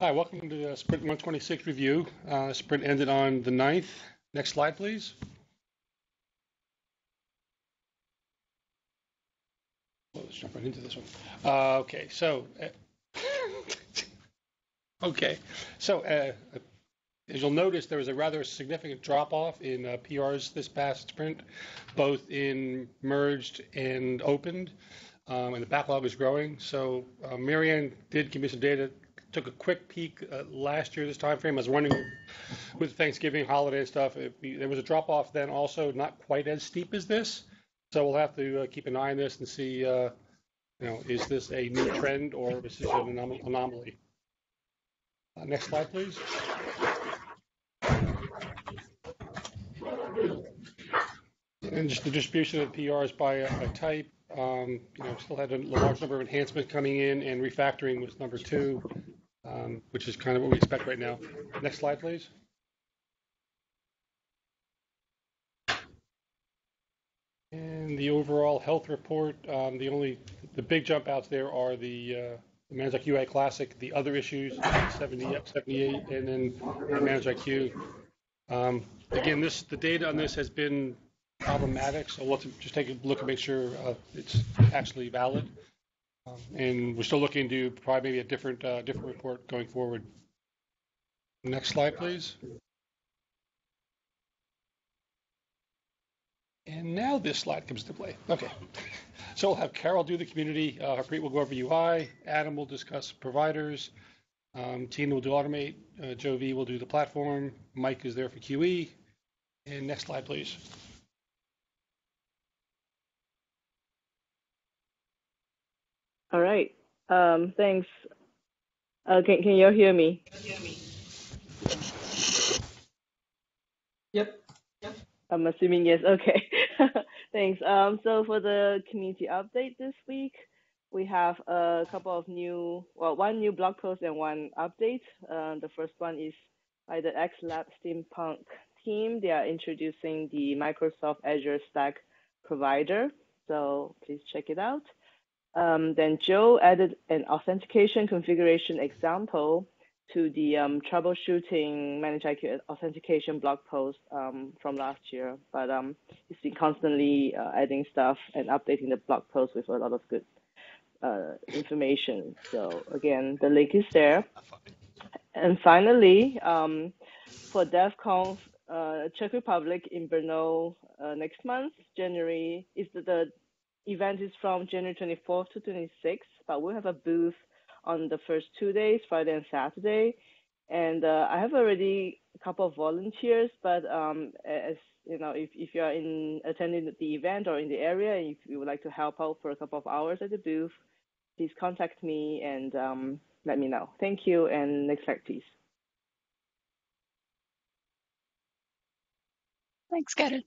Hi, welcome to the Sprint 126 review. Uh, sprint ended on the 9th. Next slide, please. Well, let's jump right into this one. Uh, okay, so, uh, okay, so uh, as you'll notice, there was a rather significant drop off in uh, PRs this past sprint, both in merged and opened, um, and the backlog is growing. So, uh, Marianne did give me some data took a quick peek uh, last year this time frame. I was running with Thanksgiving holiday and stuff. There was a drop off then, also not quite as steep as this. So we'll have to uh, keep an eye on this and see, uh, you know, is this a new trend or is this an anom anomaly? Uh, next slide, please. And just the distribution of PRs by, by type. Um, you know, still had a large number of enhancements coming in, and refactoring was number two um, which is kind of what we expect right now. Next slide, please. And the overall health report, um, the only, the big jump outs there are the, uh, the IQ Classic, the other issues, 70, 78, and then ManageIQ. Um, again, this, the data on this has been problematic, so let's just take a look and make sure uh, it's actually valid. And we're still looking to probably maybe a different uh, different report going forward. Next slide, please. And now this slide comes to play. Okay. So we'll have Carol do the community. Uh, Harpreet will go over UI. Adam will discuss providers. Um, Tina will do automate. Uh, Joe V will do the platform. Mike is there for QE. And next slide, please. All right. Um, thanks. Uh, can, can you hear me? Yep. Yep. I'm assuming yes. Okay. thanks. Um, so for the community update this week, we have a couple of new, well, one new blog post and one update. Uh, the first one is by the X Lab Steampunk team. They are introducing the Microsoft Azure Stack provider. So please check it out. Um, then Joe added an authentication configuration example to the um, troubleshooting ManageIQ authentication blog post um, from last year. But um, he's been constantly uh, adding stuff and updating the blog post with a lot of good uh, information. So again, the link is there. And finally, um, for DevConf uh, Czech Republic in Brno uh, next month, January is the, the event is from January 24th to 26th, but we'll have a booth on the first two days, Friday and Saturday. And uh, I have already a couple of volunteers, but um, as you know, if, if you're in attending the event or in the area and if you would like to help out for a couple of hours at the booth, please contact me and um, let me know. Thank you. And next slide, please. Thanks, Carol.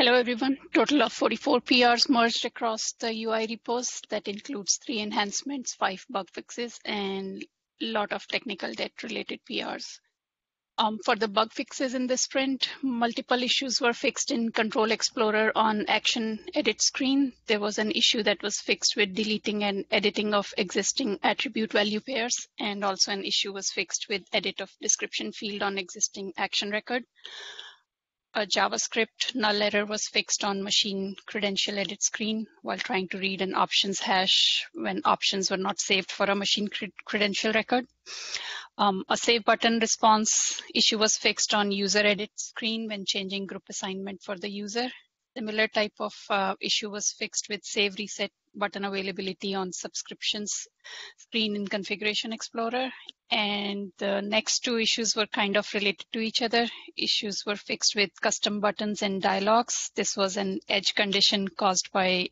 Hello, everyone. Total of 44 PRs merged across the UI repos. That includes three enhancements, five bug fixes, and a lot of technical debt related PRs. Um, for the bug fixes in this sprint, multiple issues were fixed in Control Explorer on Action Edit screen. There was an issue that was fixed with deleting and editing of existing attribute value pairs, and also an issue was fixed with edit of description field on existing action record a JavaScript null error was fixed on machine credential edit screen while trying to read an options hash when options were not saved for a machine credential record. Um, a save button response issue was fixed on user edit screen when changing group assignment for the user. Similar type of uh, issue was fixed with save reset button availability on subscriptions screen in Configuration Explorer. And the next two issues were kind of related to each other. Issues were fixed with custom buttons and dialogues. This was an edge condition caused by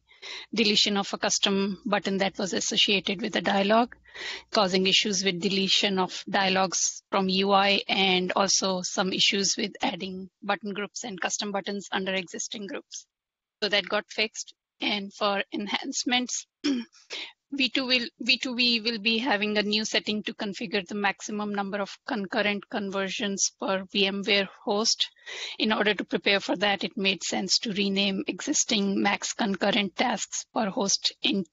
deletion of a custom button that was associated with a dialog, causing issues with deletion of dialogues from UI and also some issues with adding button groups and custom buttons under existing groups. So that got fixed. And for enhancements, V2 will, V2V will be having a new setting to configure the maximum number of concurrent conversions per VMware host. In order to prepare for that, it made sense to rename existing max concurrent tasks per host in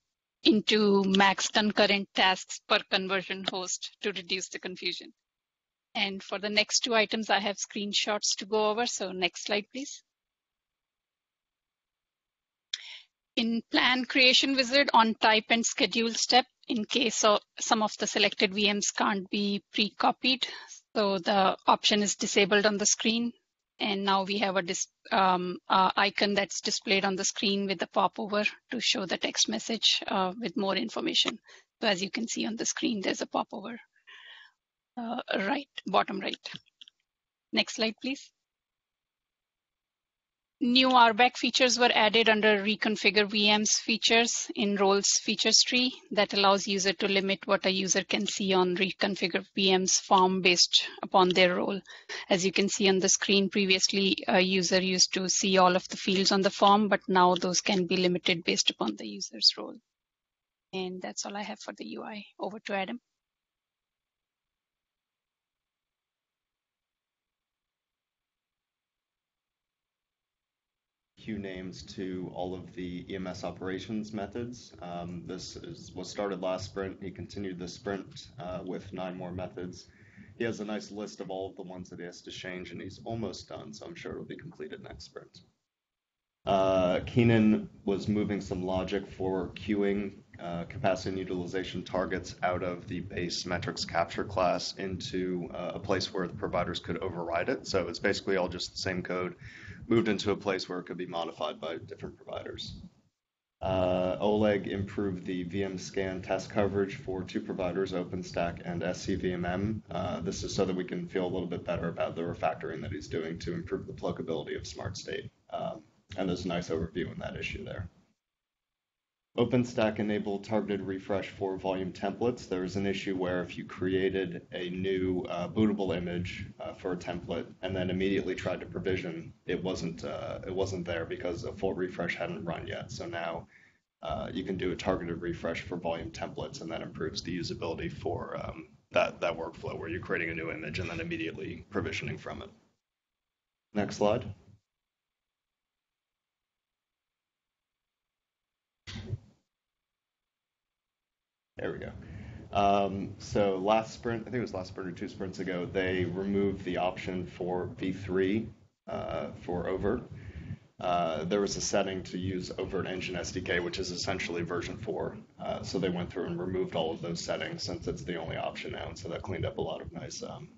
into max concurrent tasks per conversion host to reduce the confusion. And for the next two items, I have screenshots to go over. So next slide, please. In plan creation wizard on type and schedule step, in case of some of the selected VMs can't be pre-copied. So the option is disabled on the screen. And now we have a um, uh, icon that's displayed on the screen with the popover to show the text message uh, with more information. So as you can see on the screen, there's a popover uh, right, bottom right. Next slide, please. New RBAC features were added under reconfigure VMs features in roles features tree that allows user to limit what a user can see on reconfigure VMs form based upon their role. As you can see on the screen previously, a user used to see all of the fields on the form, but now those can be limited based upon the user's role. And that's all I have for the UI. Over to Adam. Queue names to all of the EMS operations methods. Um, this is, was started last sprint. He continued the sprint uh, with nine more methods. He has a nice list of all of the ones that he has to change, and he's almost done, so I'm sure it'll be completed next sprint. Uh, Keenan was moving some logic for queuing uh, capacity and utilization targets out of the base metrics capture class into uh, a place where the providers could override it. So it's basically all just the same code moved into a place where it could be modified by different providers. Uh, Oleg improved the VM scan test coverage for two providers, OpenStack and SCVMM. Uh, this is so that we can feel a little bit better about the refactoring that he's doing to improve the pluggability of Smart State. Um, and there's a nice overview on that issue there. OpenStack enabled targeted refresh for volume templates. There was an issue where if you created a new uh, bootable image uh, for a template and then immediately tried to provision, it wasn't uh, it wasn't there because a full refresh hadn't run yet. So now uh, you can do a targeted refresh for volume templates, and that improves the usability for um, that that workflow where you're creating a new image and then immediately provisioning from it. Next slide. There we go. Um, so last sprint, I think it was last sprint or two sprints ago, they removed the option for V3 uh, for oVirt. Uh, there was a setting to use oVirt Engine SDK, which is essentially version 4. Uh, so they went through and removed all of those settings since it's the only option now. And so that cleaned up a lot of nice um,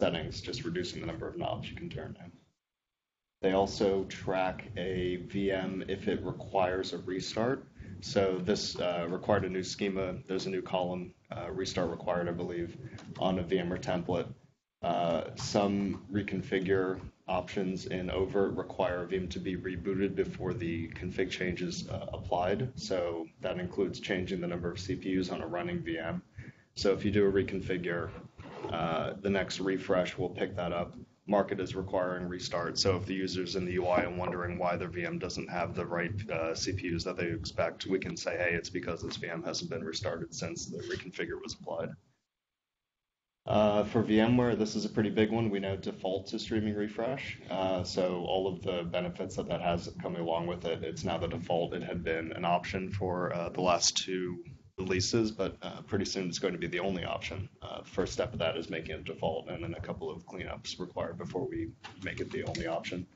settings, just reducing the number of knobs you can turn now. They also track a VM if it requires a restart. So this uh, required a new schema. There's a new column, uh, restart required, I believe, on a VMware template. Uh, some reconfigure options in oVirt require VM to be rebooted before the config changes uh, applied. So that includes changing the number of CPUs on a running VM. So if you do a reconfigure, uh, the next refresh will pick that up market is requiring restart. So if the user's in the UI and wondering why their VM doesn't have the right uh, CPUs that they expect, we can say, hey, it's because this VM hasn't been restarted since the reconfigure was applied. Uh, for VMware, this is a pretty big one. We now default to streaming refresh. Uh, so all of the benefits that that has coming along with it, it's now the default. It had been an option for uh, the last two releases, but uh, pretty soon it's going to be the only option. Uh, first step of that is making it default, and then a couple of cleanups required before we make it the only option.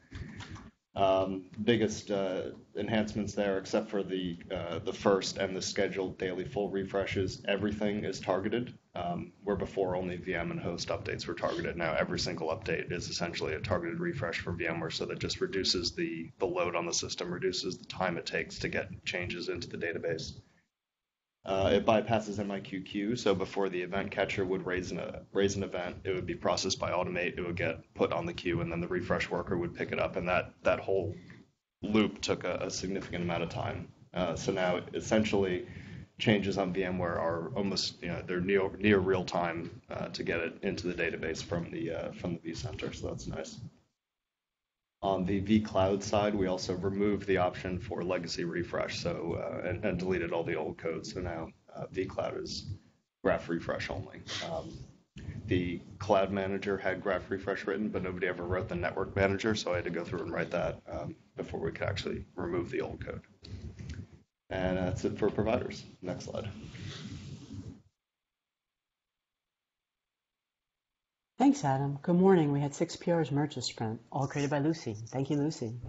Um, biggest uh, enhancements there, except for the uh, the first and the scheduled daily full refreshes, everything is targeted. Um, where before only VM and host updates were targeted, now every single update is essentially a targeted refresh for VMware, so that just reduces the the load on the system, reduces the time it takes to get changes into the database. Uh, it bypasses MIQQ, so before the event catcher would raise an, uh, raise an event, it would be processed by Automate. It would get put on the queue, and then the refresh worker would pick it up, and that that whole loop took a, a significant amount of time. Uh, so now, essentially, changes on VMware are almost you know they're near near real time uh, to get it into the database from the uh, from the vCenter. So that's nice. On the vCloud side, we also removed the option for legacy refresh, so uh, and, deleted all the old code. So now uh, vCloud is graph refresh only. Um, the cloud manager had graph refresh written, but nobody ever wrote the network manager, so I had to go through and write that um, before we could actually remove the old code. And that's it for providers. Next slide. Thanks, Adam. Good morning. We had six PRs merge this sprint, all created by Lucy. Thank you, Lucy.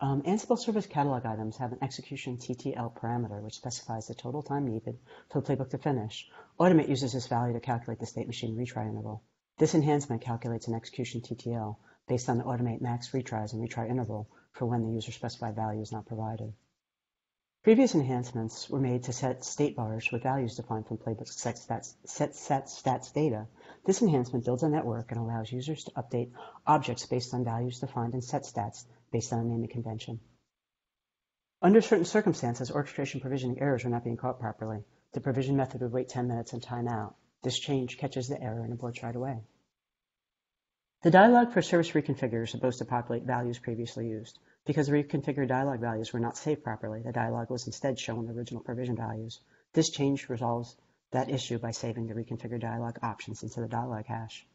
Um, Ansible service catalog items have an execution TTL parameter, which specifies the total time needed for the playbook to finish. Automate uses this value to calculate the state machine retry interval. This enhancement calculates an execution TTL based on the Automate max retries and retry interval for when the user specified value is not provided. Previous enhancements were made to set state vars with values defined from playbook set stats, set, set stats data this enhancement builds a network and allows users to update objects based on values defined in set stats based on a naming convention. Under certain circumstances, orchestration provisioning errors are not being caught properly. The provision method would wait 10 minutes and time out. This change catches the error and aborts right away. The dialog for service reconfigure is supposed to populate values previously used. Because the reconfigured dialog values were not saved properly, the dialog was instead shown the original provision values. This change resolves that issue by saving the reconfigure dialog options into the dialog hash.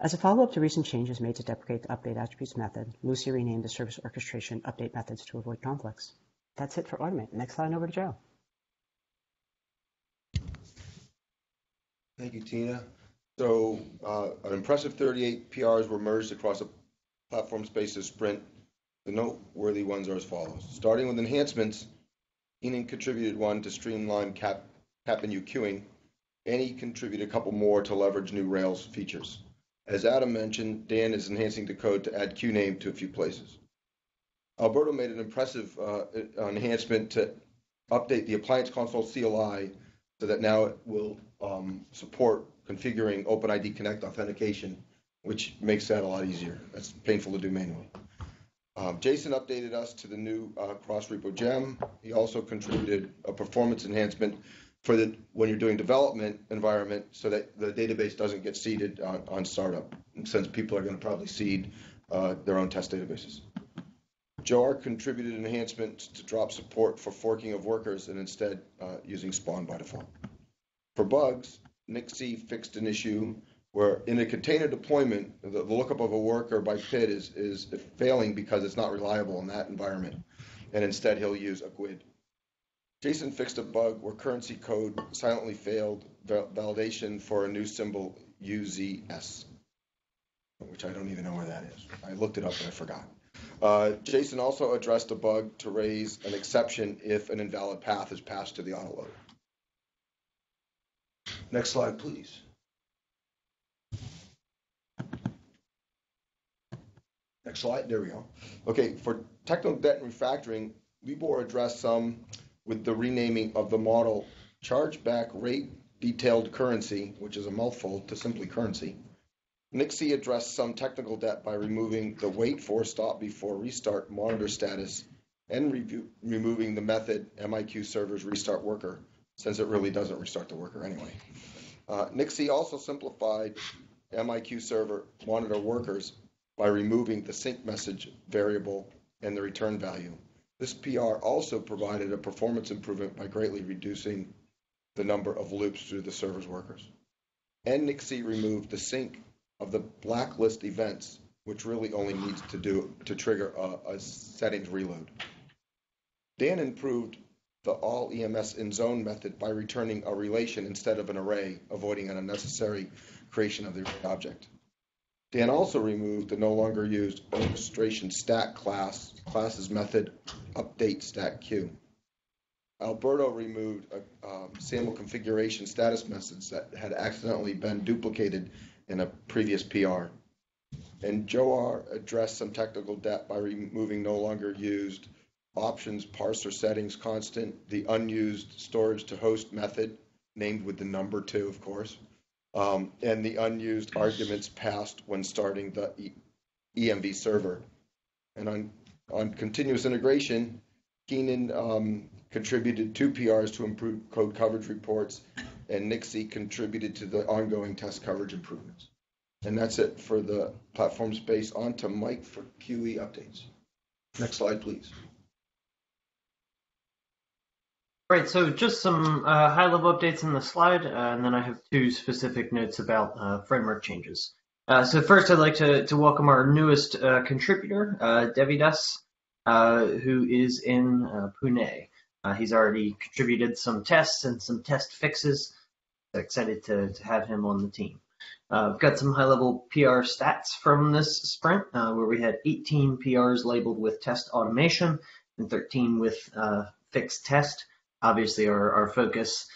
As a follow-up to recent changes made to deprecate the update attributes method, Lucy renamed the service orchestration update methods to avoid conflicts. That's it for Automate. Next slide over to Joe. Thank you, Tina. So uh, an impressive 38 PRs were merged across a platform space of Sprint. The noteworthy ones are as follows. Starting with enhancements, Keenan contributed one to streamline cap CAPNU queuing, and he contributed a couple more to leverage new Rails features. As Adam mentioned, Dan is enhancing the code to add queue name to a few places. Alberto made an impressive uh, enhancement to update the appliance console CLI so that now it will um, support configuring OpenID Connect authentication, which makes that a lot easier. That's painful to do manually. Um, Jason updated us to the new uh, cross repo gem. He also contributed a performance enhancement for the when you're doing development environment so that the database doesn't get seeded on, on startup since people are going to probably seed uh, their own test databases. Joar contributed enhancements to drop support for forking of workers and instead uh, using spawn by default. For bugs, C fixed an issue where in a container deployment, the, the lookup of a worker by PID is, is failing because it's not reliable in that environment. And instead he'll use a GUID. Jason fixed a bug where currency code silently failed validation for a new symbol UZS, which I don't even know where that is. I looked it up and I forgot. Uh, Jason also addressed a bug to raise an exception if an invalid path is passed to the autoloader. Next slide, please. Next slide. There we go. Okay, for technical debt and refactoring, Libor addressed some with the renaming of the model chargeback rate detailed currency, which is a mouthful, to simply currency. Nixie addressed some technical debt by removing the wait for stop before restart monitor status and review, removing the method MIQ servers restart worker, since it really doesn't restart the worker anyway. Uh, Nixie also simplified MIQ server monitor workers by removing the sync message variable and the return value. This PR also provided a performance improvement by greatly reducing the number of loops through the server's workers. NXC removed the sync of the blacklist events, which really only needs to do to trigger a, a settings reload. Dan improved the all EMS in zone method by returning a relation instead of an array, avoiding an unnecessary creation of the object. Dan also removed the no longer used orchestration stack class, classes method update stack queue. Alberto removed a um, SAML configuration status message that had accidentally been duplicated in a previous PR. And Joar addressed some technical debt by removing no longer used options parser settings constant, the unused storage to host method, named with the number two, of course, um, and the unused arguments passed when starting the e- EVM server. And on, on continuous integration, Keenan um, contributed two PRs to improve code coverage reports, and Nixie contributed to the ongoing test coverage improvements. And that's it for the platform space. On to Mike for QE updates. Next slide, please. Right, so just some uh, high-level updates in the slide, uh, and then I have two specific notes about uh, framework changes. Uh, so first, I'd like to, to welcome our newest uh, contributor, uh, Devidas, who is in Pune. He's already contributed some tests and some test fixes. So excited to, to have him on the team. I've got some high level PR stats from this sprint where we had 18 PRs labeled with test automation and 13 with fixed test. Obviously, our, our focus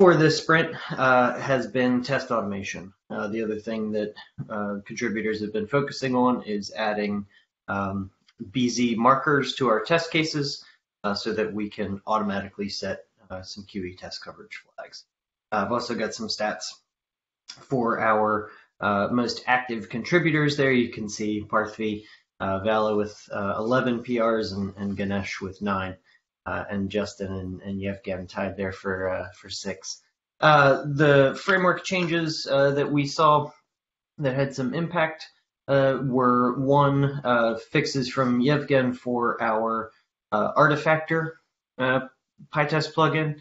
for this sprint uh, has been test automation. Uh, the other thing that uh, contributors have been focusing on is adding um, BZ markers to our test cases uh, so that we can automatically set uh, some QE test coverage flags. I've also got some stats for our uh, most active contributors there. You can see Parthvi Vala with uh, 11 PRs and, and Ganesh with nine, and Justin and, and Yevgen tied there for uh, for six. Uh, the framework changes uh, that we saw that had some impact uh, were one uh, fixes from Yevgen for our uh, Artifactor uh, PyTest plugin,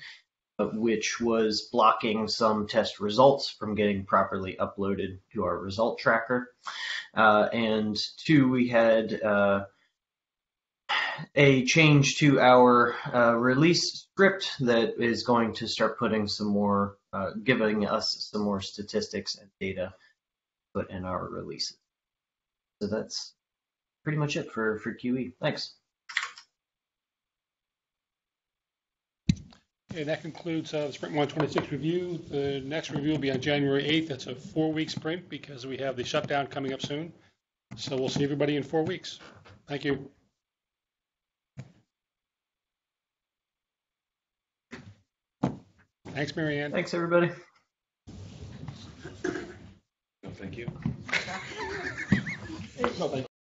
uh, which was blocking some test results from getting properly uploaded to our result tracker. Uh, and two, we had uh, a change to our uh, release script that is going to start putting some more, uh, giving us some more statistics and data put in our releases. So that's pretty much it for, for QE. Thanks. And that concludes uh, the Sprint 126 review. The next review will be on January 8th. That's a four-week sprint because we have the shutdown coming up soon. So we'll see everybody in four weeks. Thank you. Thanks, Marianne. Thanks, everybody. Thank you. No, thank you.